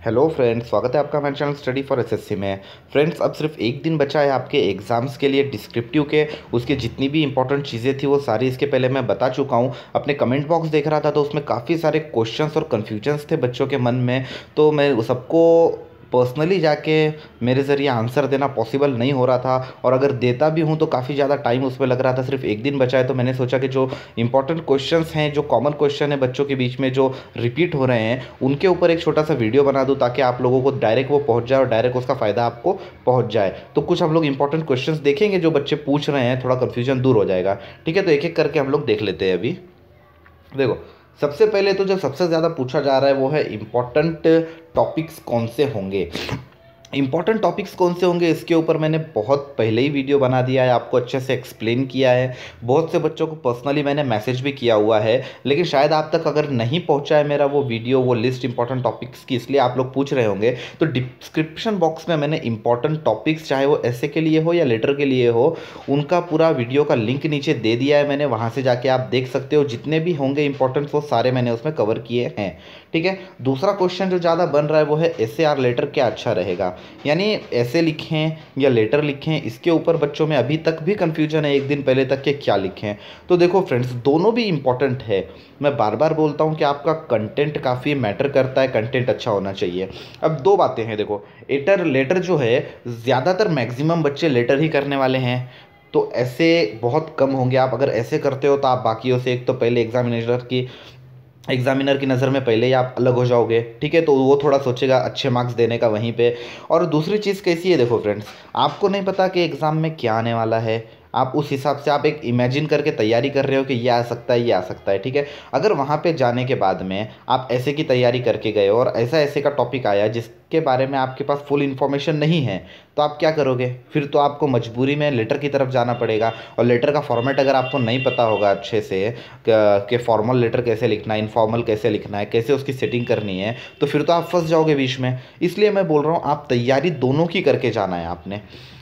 Hello friends स्वागत है आपका हमारे चैनल स्टडी फॉर एसएससी में। फ्रेंड्स अब सिर्फ़ एक दिन बचा है आपके एग्ज़ाम्स के लिए डिस्क्रिप्टिव के। उसके जितनी भी इंपॉर्टेंट चीज़ें थी, वो सारी इसके पहले मैं बता चुका हूँ। अपने कमेंट बॉक्स देख रहा था तो उसमें काफ़ी सारे क्वेश्चंस और कन्फ्यूजन्स थे बच्चों के मन में। तो मैं सबको पर्सनली जाके मेरे ज़रिए आंसर देना पॉसिबल नहीं हो रहा था। और अगर देता भी हूँ तो काफ़ी ज़्यादा टाइम उसमें लग रहा था। सिर्फ़ एक दिन बचा है तो मैंने सोचा कि जो इंपॉर्टेंट क्वेश्चन हैं, जो कॉमन क्वेश्चन है बच्चों के बीच में जो रिपीट हो रहे हैं, उनके ऊपर एक छोटा सा वीडियो बना दूँ ताकि आप लोगों को डायरेक्ट वो पहुँच जाए और डायरेक्ट उसका फ़ायदा आपको पहुँच जाए। तो कुछ हम लोग इंपॉर्टेंट क्वेश्चन देखेंगे जो बच्चे पूछ रहे हैं, थोड़ा कन्फ्यूज़न दूर हो जाएगा। ठीक है तो एक एक करके हम लोग देख लेते हैं अभी। देखो सबसे पहले तो जो सबसे ज़्यादा पूछा जा रहा है वो है इंपॉर्टेंट टॉपिक्स कौन से होंगे? इंपॉर्टेंट टॉपिक्स कौन से होंगे? इसके ऊपर मैंने बहुत पहले ही वीडियो बना दिया है, आपको अच्छे से एक्सप्लेन किया है। बहुत से बच्चों को पर्सनली मैंने मैसेज भी किया हुआ है, लेकिन शायद आप तक अगर नहीं पहुँचा है मेरा वो वीडियो वो लिस्ट इंपॉर्टेंट टॉपिक्स की, इसलिए आप लोग पूछ रहे होंगे तो डिस्क्रिप्शन बॉक्स में मैंने इंपॉर्टेंट टॉपिक्स चाहे वो ऐसे के लिए हो या लेटर के लिए हो, उनका पूरा वीडियो का लिंक नीचे दे दिया है मैंने, वहाँ से जाके आप देख सकते हो, जितने भी होंगे इंपॉर्टेंट वो सारे मैंने उसमें कवर किए हैं। ठीक है? दूसरा क्वेश्चन जो ज़्यादा बन रहा है वो है एसएआर लेटर क्या अच्छा रहेगा? यानी ऐसे लिखें या लेटर लिखें, इसके ऊपर बच्चों में अभी तक भी कन्फ्यूज़न है, एक दिन पहले तक के क्या लिखें? तो देखो फ्रेंड्स दोनों भी इंपॉर्टेंट है। मैं बार बार बोलता हूँ कि आपका कंटेंट काफ़ी मैटर करता है कंटेंट अच्छा होना चाहिए। अब दो बातें हैं, देखो। एटर लेटर जो है, ज़्यादातर मैक्सिमम बच्चे लेटर ही करने वाले हैं। तो ऐसे बहुत कम होंगे। आप अगर ऐसे करते हो तो आप बाकियों से, एक तो पहले एग्जामिनेटर की एग्जामिनर की नज़र में पहले ही आप अलग हो जाओगे, ठीक है? तो वो थोड़ा सोचेगा अच्छे मार्क्स देने का वहीं पे। और दूसरी चीज़ कैसी है देखो फ्रेंड्स आपको नहीं पता कि एग्ज़ाम में क्या आने वाला है। आप उस हिसाब से आप एक इमेजिन करके तैयारी कर रहे हो कि ये आ सकता है, ये आ सकता है, ठीक है? अगर वहाँ पे जाने के बाद में आप ऐसे की तैयारी करके गए और ऐसा ऐसे का टॉपिक आया जिसके बारे में आपके पास फुल इन्फॉर्मेशन नहीं है तो आप क्या करोगे? फिर तो आपको मजबूरी में लेटर की तरफ़ जाना पड़ेगा। और लेटर का फॉर्मेट अगर आपको नहीं पता होगा अच्छे से, कि फॉर्मल लेटर कैसे लिखना है इनफॉर्मल कैसे लिखना है, कैसे उसकी सेटिंग करनी है तो फिर तो आप फंस जाओगे बीच में। इसलिए मैं बोल रहा हूँ, आप तैयारी दोनों की करके जाना है आपने।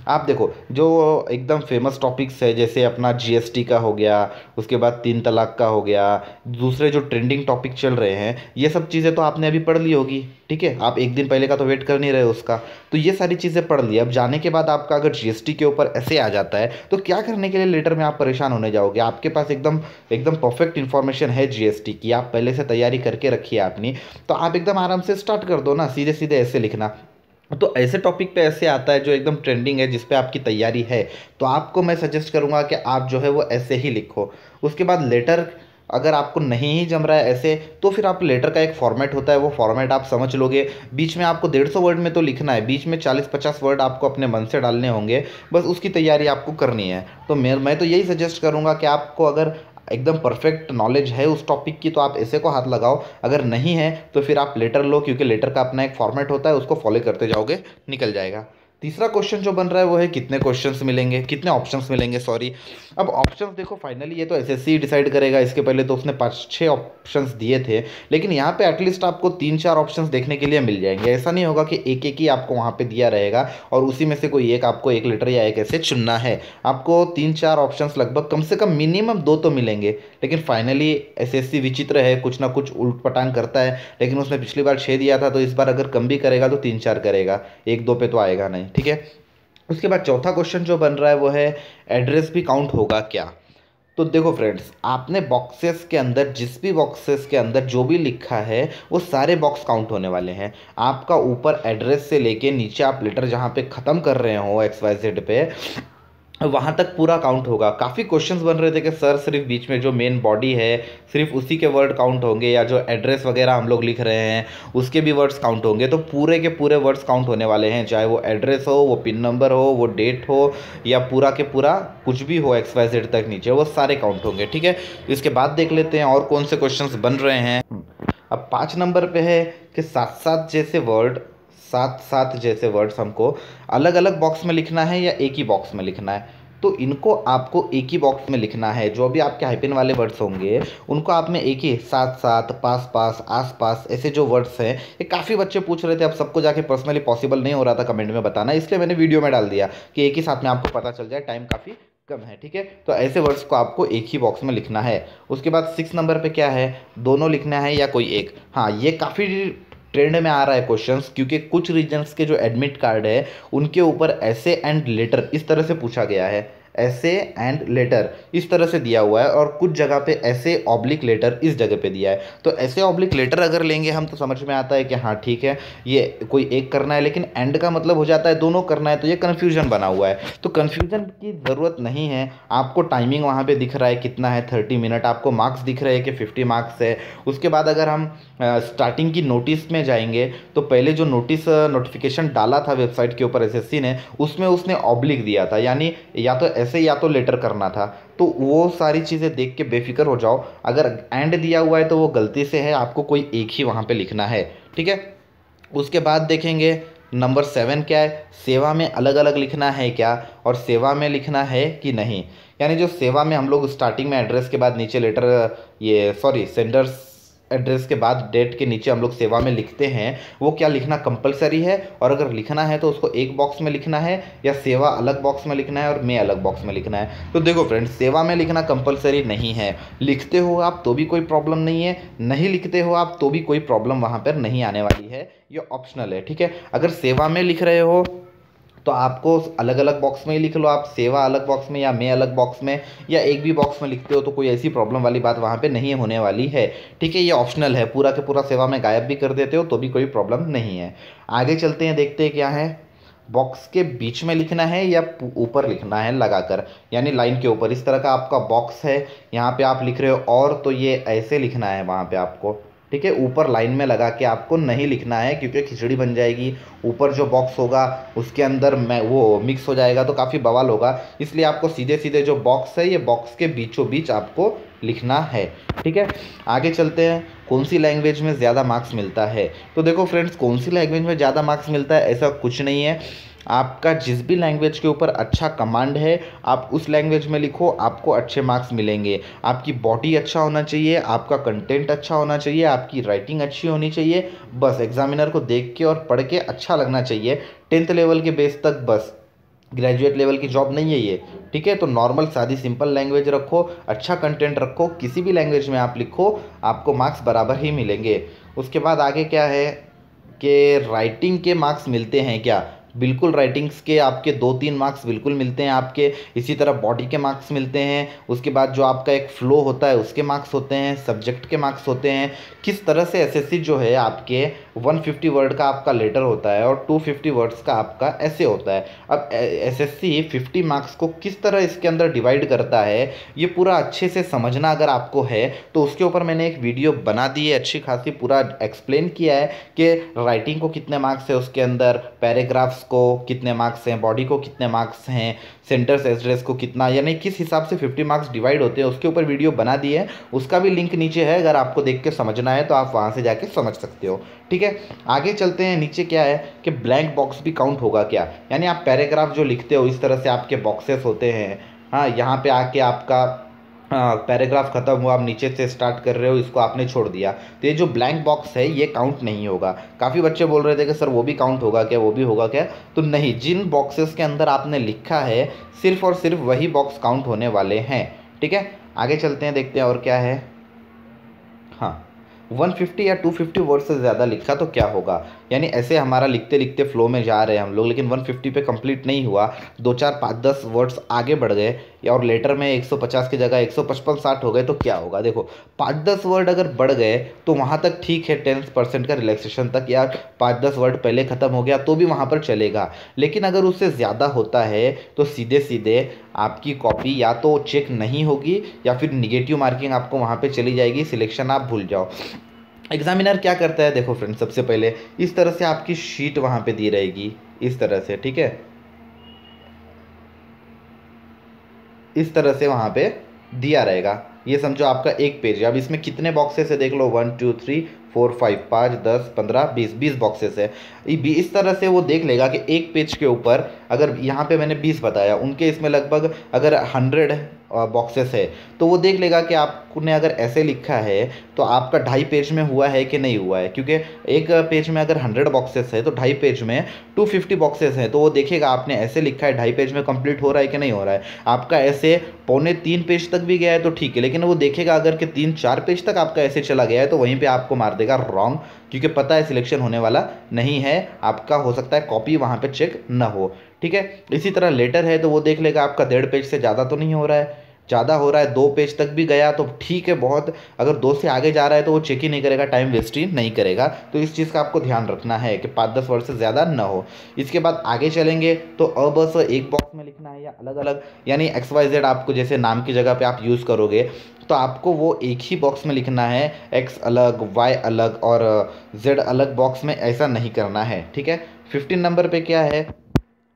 आप देखो, जो एकदम फ़ेमस टॉपिक्स है, जैसे अपना जीएसटी का हो गया, उसके बाद तीन तलाक का हो गया, दूसरे जो ट्रेंडिंग टॉपिक चल रहे हैं, ये सब चीज़ें तो आपने अभी पढ़ ली होगी। ठीक है? आप एक दिन पहले का तो वेट कर नहीं रहे उसका। तो ये सारी चीज़ें पढ़ ली। अब जाने के बाद आपका अगर जीएसटी के ऊपर ऐसे आ जाता है तो क्या करने के लिए लेटर में आप परेशान होने जाओगे? आपके पास एकदम एकदम परफेक्ट इन्फॉर्मेशन है जीएसटी की। आप पहले से तैयारी करके रखिए अपनी तो आप एकदम आराम से स्टार्ट कर दो ना सीधे सीधे ऐसे लिखना। तो ऐसे टॉपिक पे ऐसे आता है जो एकदम ट्रेंडिंग है, जिस पे आपकी तैयारी है। तो आपको मैं सजेस्ट करूँगा कि आप जो है वो ऐसे ही लिखो। उसके बाद लेटर अगर आपको नहीं ही जम रहा है ऐसे तो फिर आप लेटर का एक फॉर्मेट होता है, वो फॉर्मेट आप समझ लोगे। बीच में आपको डेढ़ सौ वर्ड में तो लिखना है, बीच में चालीस पचास वर्ड आपको अपने मन से डालने होंगे, बस उसकी तैयारी आपको करनी है। तो मैं मैं तो यही सजेस्ट करूँगा कि आपको अगर एकदम परफेक्ट नॉलेज है उस टॉपिक की तो आप ऐसे को हाथ लगाओ। अगर नहीं है तो फिर आप लेटर लो, क्योंकि लेटर का अपना एक फॉर्मेट होता है, उसको फॉलो करते जाओगे, निकल जाएगा। तीसरा क्वेश्चन जो बन रहा है वो है कितने क्वेश्चंस मिलेंगे? कितने ऑप्शंस मिलेंगे? सॉरी अब ऑप्शंस देखो फाइनली ये तो एसएससी डिसाइड करेगा, इसके पहले तो उसने पाँच छः ऑप्शंस दिए थे, लेकिन यहाँ पे एटलीस्ट आपको तीन, चार ऑप्शंस देखने के लिए मिल जाएँगे। ऐसा नहीं होगा कि एक एक ही आपको वहाँ पर दिया रहेगा, और उसी में से कोई एक आपको एक लेटर या एक ऐसे चुनना है। आपको तीन, चार ऑप्शन लगभग कम से कम मिनिमम दो तो मिलेंगे, लेकिन फाइनली एसएससी विचित्र है, कुछ ना कुछ उल्ट पटांग करता है, लेकिन उसने पिछली बार छः दिया था तो इस बार अगर कम भी करेगा तो तीन, चार करेगा। एक, दो पे तो आएगा नहीं। ठीक है? उसके बाद चौथा क्वेश्चन जो बन रहा है, वो है एड्रेस भी काउंट होगा क्या? तो देखो फ्रेंड्स आपने बॉक्सेस के अंदर, जिस भी बॉक्सेस के अंदर जो भी लिखा है, वो सारे बॉक्स काउंट होने वाले हैं। आपका ऊपर एड्रेस से लेके नीचे आप लेटर जहाँ पे ख़त्म कर रहे हो एक्स वाई जेड पे वहाँ तक पूरा काउंट होगा। काफ़ी क्वेश्चंस बन रहे थे कि सर सिर्फ़ बीच में जो मेन बॉडी है, सिर्फ़ उसी के वर्ड काउंट होंगे या जो एड्रेस वगैरह हम लोग लिख रहे हैं, उसके भी वर्ड्स काउंट होंगे। तो पूरे के पूरे वर्ड्स काउंट होने वाले हैं, चाहे वो एड्रेस हो, वो पिन नंबर हो, वो डेट हो, या पूरा के पूरा कुछ भी हो एक्स वाई जेड तक नीचे, वो सारे काउंट होंगे, ठीक है? इसके बाद देख लेते हैं और कौन से क्वेश्चन बन रहे हैं। अब पाँच नंबर पर है कि साथ साथ जैसे वर्ड साथ साथ जैसे वर्ड्स हमको अलग अलग बॉक्स में लिखना है या एक ही बॉक्स में लिखना है? तो इनको आपको एक ही बॉक्स में लिखना है। जो भी आपके हाइपिन वाले वर्ड्स होंगे, उनको आप में एक ही साथ साथ पास पास आस, पास, ऐसे जो वर्ड्स हैं, ये काफ़ी बच्चे पूछ रहे थे, अब सबको जाके पर्सनली पॉसिबल नहीं हो रहा था कमेंट में बताना, इसलिए मैंने वीडियो में डाल दिया कि एक ही साथ में आपको पता चल जाए टाइम काफ़ी कम है, ठीक है? तो ऐसे वर्ड्स को आपको एक ही बॉक्स में लिखना है। उसके बाद सिक्स नंबर पे क्या है? दोनों लिखना है या कोई एक? हाँ ये काफ़ी ट्रेंड में आ रहा है क्वेश्चंस क्योंकि कुछ रीजन्स के जो एडमिट कार्ड है, उनके ऊपर ऐसे एंड लेटर इस तरह से पूछा गया है। ऐसे एंड लेटर इस तरह से दिया हुआ है और कुछ जगह पे ऐसे ऑब्लिक लेटर इस जगह पे दिया है। तो ऐसे ऑब्लिक लेटर अगर लेंगे, हम तो समझ में आता है कि हाँ ठीक है, ये कोई एक करना है, लेकिन एंड का मतलब हो जाता है दोनों करना है तो ये कन्फ्यूज़न बना हुआ है। तो कन्फ्यूज़न की ज़रूरत नहीं है, आपको टाइमिंग वहाँ पर दिख रहा है कितना है थर्टी मिनट आपको मार्क्स दिख रहे हैं कि फिफ्टी मार्क्स है। उसके बाद अगर हम स्टार्टिंग की नोटिस में जाएँगे तो पहले जो नोटिस नोटिफिकेशन डाला था वेबसाइट के ऊपर एसएससी ने, उसमें उसने ऑब्लिक दिया था, यानी या तो ऐसे या तो लेटर करना था। तो वो सारी चीज़ें देख के बेफिक्र हो जाओ। अगर एंड दिया हुआ है तो वो गलती से है, आपको कोई एक ही वहाँ पे लिखना है। ठीक है? उसके बाद देखेंगे, नंबर सेवन क्या है? सेवा में अलग अलग लिखना है क्या? और सेवा में लिखना है कि नहीं? यानी जो सेवा में हम लोग स्टार्टिंग में एड्रेस के बाद नीचे लेटर, ये, सॉरी, सेंडर्स एड्रेस के बाद डेट के नीचे हम लोग सेवा में लिखते हैं, वो क्या लिखना कंपलसरी है? और अगर लिखना है तो उसको एक बॉक्स में लिखना है या सेवा अलग बॉक्स में लिखना है और मैं अलग बॉक्स में लिखना है? तो देखो फ्रेंड्स सेवा में लिखना कंपलसरी नहीं है। लिखते हो आप तो भी कोई प्रॉब्लम नहीं है, नहीं लिखते हो आप तो भी कोई प्रॉब्लम वहाँ पर नहीं आने वाली है। ये ऑप्शनल है, ठीक है? अगर सेवा में लिख रहे हो तो आपको अलग अलग बॉक्स में ही लिख लो आप, सेवा अलग बॉक्स में या मैं अलग बॉक्स में, या एक भी बॉक्स में लिखते हो तो कोई ऐसी प्रॉब्लम वाली बात वहाँ पे नहीं होने वाली है। ठीक है, ये ऑप्शनल है, पूरा के पूरा सेवा में गायब भी कर देते हो तो भी कोई प्रॉब्लम नहीं है। आगे चलते हैं, देखते हैं क्या है। बॉक्स के बीच में लिखना है या ऊपर लिखना है लगाकर? यानी लाइन के ऊपर, इस तरह का आपका बॉक्स है, यहाँ पे आप लिख रहे हो और तो ये ऐसे लिखना है वहाँ पे आपको। ठीक है, ऊपर लाइन में लगा के आपको नहीं लिखना है क्योंकि खिचड़ी बन जाएगी। ऊपर जो बॉक्स होगा, उसके अंदर मैं, वो मिक्स हो जाएगा तो काफ़ी बवाल होगा। इसलिए आपको सीधे सीधे जो बॉक्स है, ये बॉक्स के बीचों बीच आपको लिखना है, ठीक है? आगे चलते हैं। कौन सी लैंग्वेज में ज़्यादा मार्क्स मिलता है? तो देखो फ्रेंड्स कौन सी लैंग्वेज में ज़्यादा मार्क्स मिलता है, ऐसा कुछ नहीं है। आपका जिस भी लैंग्वेज के ऊपर अच्छा कमांड है, आप उस लैंग्वेज में लिखो, आपको अच्छे मार्क्स मिलेंगे। आपकी बॉडी अच्छा होना चाहिए, आपका कंटेंट अच्छा होना चाहिए, आपकी राइटिंग अच्छी होनी चाहिए। बस एग्जामिनर को देख के और पढ़ के अच्छा लगना चाहिए। टेंथ लेवल के बेस तक बस। ग्रेजुएट लेवल की जॉब नहीं है ये, ठीक है? तो नॉर्मल सादी सिंपल लैंग्वेज रखो अच्छा कंटेंट रखो, किसी भी लैंग्वेज में आप लिखो, आपको मार्क्स बराबर ही मिलेंगे। उसके बाद आगे क्या है कि राइटिंग के मार्क्स मिलते हैं क्या? बिल्कुल राइटिंग्स के आपके दो तीन मार्क्स बिल्कुल मिलते हैं आपके। इसी तरह बॉडी के मार्क्स मिलते हैं। उसके बाद जो आपका एक फ्लो होता है, उसके मार्क्स होते हैं सब्जेक्ट के मार्क्स होते हैं। किस तरह से एसएससी जो है आपके 150 वर्ड का आपका लेटर होता है और 250 वर्ड्स का आपका ऐसे होता है। अब एसएससी 50 मार्क्स को किस तरह इसके अंदर डिवाइड करता है, ये पूरा अच्छे से समझना अगर आपको है तो उसके ऊपर मैंने एक वीडियो बना दी है, अच्छी खासी पूरा एक्सप्लेन किया है कि राइटिंग को कितने मार्क्स है उसके अंदर पैराग्राफ्स को, कितने मार्क्स हैं बॉडी को कितने मार्क्स हैं सेंटर्स एड्रेस को कितना, यानी किस हिसाब से फिफ्टी मार्क्स डिवाइड होते हैं, उसके ऊपर वीडियो बना दी है, उसका भी लिंक नीचे है, अगर आपको देख के समझना है तो आप वहाँ से जाके समझ सकते हो, ठीक है? आगे चलते हैं, नीचे क्या है कि ब्लैंक बॉक्स भी काउंट होगा क्या? यानी आप पैराग्राफ जो लिखते हो, इस तरह से आपके बॉक्सेस होते हैं हाँ यहाँ पे आके आपका पैराग्राफ ख़त्म हुआ, आप नीचे से स्टार्ट कर रहे हो, इसको आपने छोड़ दिया। तो ये जो ब्लैंक बॉक्स है, ये काउंट नहीं होगा। काफ़ी बच्चे बोल रहे थे कि, सर, वो भी काउंट होगा क्या, वो भी होगा क्या? तो नहीं, जिन बॉक्सेस के अंदर आपने लिखा है, सिर्फ़ और सिर्फ़ वही बॉक्स काउंट होने वाले हैं। ठीक है? आगे चलते हैं, देखते हैं और क्या है। हाँ 150 या 250 वर्ड से ज़्यादा लिखा तो क्या होगा? यानी ऐसे हमारा लिखते लिखते फ्लो में जा रहे हैं हम लोग, लेकिन 150 पे कंप्लीट नहीं हुआ। दो चार पाँच दस वर्ड्स आगे बढ़ गए या और लेटर में 150 की जगह 155 60 हो गए तो क्या होगा? देखो, पाँच दस वर्ड अगर बढ़ गए तो वहाँ तक ठीक है टेन परसेंट का रिलैक्सेशन तक, या पाँच दस वर्ड पहले ख़त्म हो गया तो भी वहाँ पर चलेगा। लेकिन अगर उससे ज़्यादा होता है तो सीधे सीधे आपकी कॉपी या तो चेक नहीं होगी, या फिर निगेटिव मार्किंग आपको वहाँ पर चली जाएगी सिलेक्शन आप भूल जाओ। एग्जामिनर क्या करता है? देखो फ्रेंड सबसे पहले इस तरह से आपकी शीट वहाँ पे दी रहेगी, इस तरह से, ठीक है? इस तरह से वहाँ पे दिया रहेगा। ये समझो आपका एक पेज है। अब इसमें कितने बॉक्सेस है? देख लो one two three four five पाँच, दस, पंद्रह, बीस बीस बॉक्सेस है। इस तरह से वो देख लेगा कि एक पेज के ऊपर अगर यहाँ पे मैंने बीस बताया, उनके इसमें लगभग अगर हंड्रेड बॉक्सेस है। तो वो देख लेगा कि आपने अगर ऐसे लिखा है तो आपका ढाई पेज में हुआ है कि नहीं हुआ है? क्योंकि एक पेज में अगर हंड्रेड बॉक्सेस है तो ढाई पेज में टू फिफ्टी बॉक्सेस हैं। तो वो देखेगा, आपने ऐसे लिखा है, ढाई पेज में कंप्लीट हो रहा है कि नहीं हो रहा है? आपका ऐसे पौने तीन पेज तक भी गया है तो ठीक है, लेकिन वो देखेगा अगर कि तीन चार पेज तक आपका ऐसे चला गया है तो वहीं पे आपको मार देगा रॉन्ग क्योंकि पता है सिलेक्शन होने वाला नहीं है, आपका हो सकता है कॉपी वहाँ पे चेक ना हो। ठीक है, इसी तरह लेटर है तो वो देख लेगा, आपका डेढ़ पेज से ज़्यादा तो नहीं हो रहा है। ज़्यादा हो रहा है, दो पेज तक भी गया तो ठीक है बहुत। अगर दो से आगे जा रहा है तो वो चेक ही नहीं करेगा टाइम वेस्ट ही नहीं करेगा। तो इस चीज़ का आपको ध्यान रखना है कि पाँच दस वर्ड से ज़्यादा ना हो। इसके बाद आगे चलेंगे तो अब स एक बॉक्स में लिखना है या अलग अलग यानी एक्स वाई जेड आपको जैसे नाम की जगह पर आप यूज़ करोगे तो आपको वो एक ही बॉक्स में लिखना है एक्स अलग वाई अलग और जेड अलग बॉक्स में ऐसा नहीं करना है, ठीक है? फिफ्टीन नंबर पे क्या है?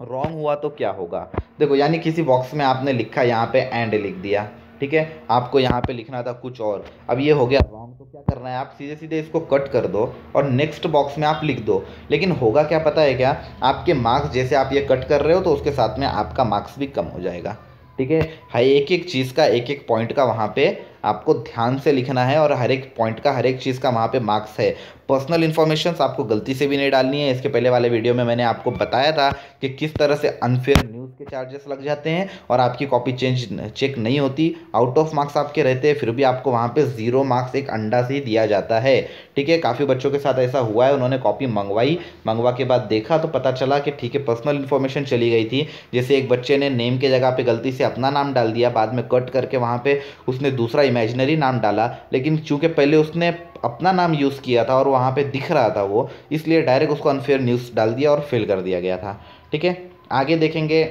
रॉन्ग हुआ तो क्या होगा? देखो, यानी किसी बॉक्स में आपने लिखा, यहाँ पे एंड लिख दिया, ठीक है? आपको यहाँ पे लिखना था कुछ और। अब ये हो गया रॉन्ग तो क्या करना है? आप सीधे सीधे इसको कट कर दो और नेक्स्ट बॉक्स में आप लिख दो। लेकिन होगा क्या, पता है क्या? आपके मार्क्स जैसे आप ये कट कर रहे हो तो उसके साथ में आपका मार्क्स भी कम हो जाएगा, ठीक है? हर एक एक चीज़ का, एक एक पॉइंट का वहाँ पे आपको ध्यान से लिखना है और हर एक पॉइंट का, हर एक चीज़ का वहाँ पे मार्क्स है। पर्सनल इन्फॉर्मेशन आपको गलती से भी नहीं डालनी है। इसके पहले वाले वीडियो में मैंने आपको बताया था कि किस तरह से अनफेयर न्यूज़ के चार्जेस लग जाते हैं और आपकी कॉपी चेंज चेक नहीं होती। आउट ऑफ़ मार्क्स आपके रहते हैं, फिर भी आपको वहाँ पे ज़ीरो मार्क्स एक अंडा से ही दिया जाता है। ठीक है, काफ़ी बच्चों के साथ ऐसा हुआ है, उन्होंने कॉपी मंगवाई। मंगवा के बाद देखा तो पता चला कि ठीक है पर्सनल इन्फॉर्मेशन चली गई थी। जैसे एक बच्चे ने नेम के जगह पर गलती से अपना नाम डाल दिया, बाद में कट करके वहाँ पे उसने दूसरा इमेजनरी नाम डाला। लेकिन चूँकि पहले उसने अपना नाम यूज़ किया था और वहाँ पे दिख रहा था वो, इसलिए डायरेक्ट उसको अनफेयर न्यूज़ डाल दिया और फेल कर दिया गया था। ठीक है? आगे देखेंगे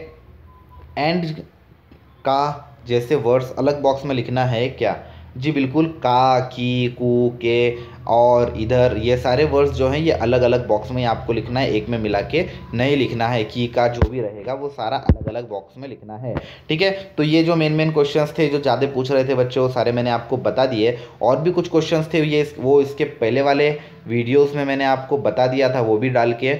एंड का जैसे वर्ड्स अलग बॉक्स में लिखना है क्या? जी बिल्कुल, का, की, कू, के और इधर ये सारे वर्ड्स जो हैं, ये अलग अलग बॉक्स में आपको लिखना है, एक में मिला के नहीं लिखना है, की, का, जो भी रहेगा, वो सारा अलग अलग बॉक्स में लिखना है, ठीक है? तो ये जो मेन मेन क्वेश्चंस थे, जो ज़्यादा पूछ रहे थे बच्चे, वो सारे मैंने आपको बता दिए। और भी कुछ क्वेश्चन थे, ये वो इसके पहले वाले वीडियोज़ में मैंने आपको बता दिया था, वो भी डाल के।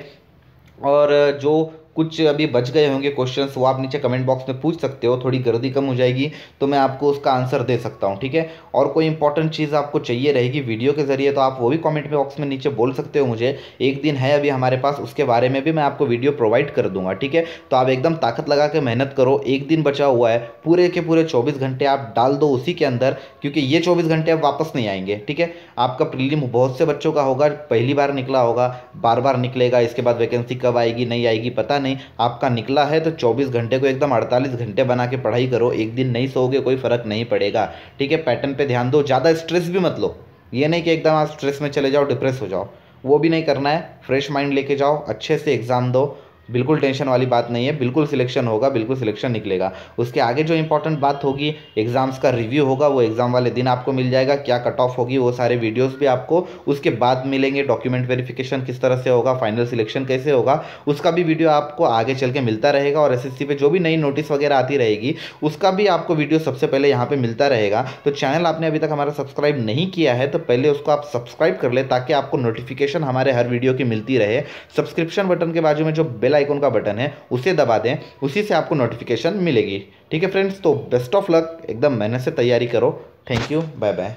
और जो कुछ अभी बच गए होंगे क्वेश्चन वो आप नीचे कमेंट बॉक्स में पूछ सकते हो, थोड़ी गर्दी कम हो जाएगी तो मैं आपको उसका आंसर दे सकता हूँ, ठीक है? और कोई इंपॉर्टेंट चीज़ आपको चाहिए रहेगी वीडियो के ज़रिए तो आप वो भी कमेंट बॉक्स में नीचे बोल सकते हो मुझे, एक दिन है अभी हमारे पास, उसके बारे में भी मैं आपको वीडियो प्रोवाइड कर दूँगा, ठीक है? तो आप एकदम ताकत लगा के मेहनत करो, एक दिन बचा हुआ है, पूरे के पूरे चौबीस घंटे आप डाल दो उसी के अंदर, क्योंकि ये चौबीस घंटे अब वापस नहीं आएँगे, ठीक है? आपका प्रीलिम बहुत से बच्चों का होगा, पहली बार निकला होगा, बार बार निकलेगा, इसके बाद वैकेंसी कब आएगी, नहीं आएगी, पता नहीं, आपका निकला है तो 24 घंटे को एकदम 48 घंटे बना के पढ़ाई करो, एक दिन नहीं सोओगे, कोई फ़र्क नहीं पड़ेगा। ठीक है पैटर्न पर ध्यान दो, ज़्यादा स्ट्रेस भी मत लो। ये नहीं कि एकदम आप स्ट्रेस में चले जाओ डिप्रेस हो जाओ। वो भी नहीं करना है फ्रेश माइंड लेके जाओ, अच्छे से एग्ज़ाम दो बिल्कुल टेंशन वाली बात नहीं है, बिल्कुल सिलेक्शन होगा, बिल्कुल सिलेक्शन निकलेगा। उसके आगे जो इंपॉर्टेंट बात होगी एग्ज़ाम्स का रिव्यू होगा, वो एग्ज़ाम वाले दिन आपको मिल जाएगा, क्या कट ऑफ़ होगी वो सारे वीडियोस भी आपको, उसके बाद मिलेंगे डॉक्यूमेंट वेरिफिकेशन किस तरह से होगा फाइनल सिलेक्शन कैसे होगा, उसका भी वीडियो आपको आगे चल के मिलता रहेगा और एस पे जो भी नई नोटिस वगैरह आती रहेगी, उसका भी आपको वीडियो सबसे पहले यहाँ पर मिलता रहेगा। तो चैनल आपने अभी तक हमारा सब्सक्राइब नहीं किया है तो पहले उसको आप सब्सक्राइब कर ले, ताकि आपको नोटिफिकेशन हमारे हर वीडियो की मिलती रहे। सब्सक्रिप्शन बटन के बाजू में जो बेल आइकन का बटन है, उसे दबा दें, उसी से आपको नोटिफिकेशन मिलेगी। ठीक है फ्रेंड्स तो बेस्ट ऑफ़ लक एकदम मेहनत से तैयारी करो। Thank you bye bye